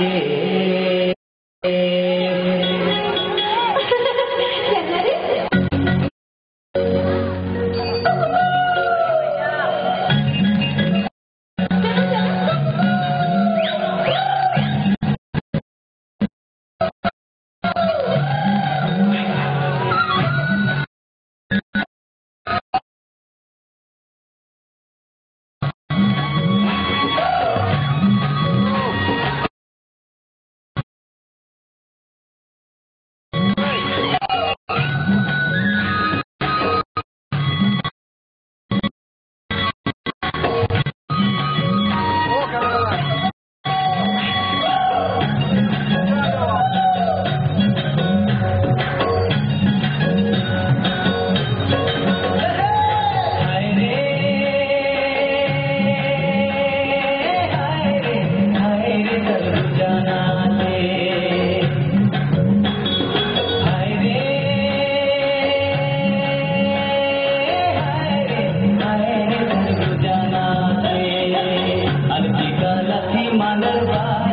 ಹಾಗೆ why.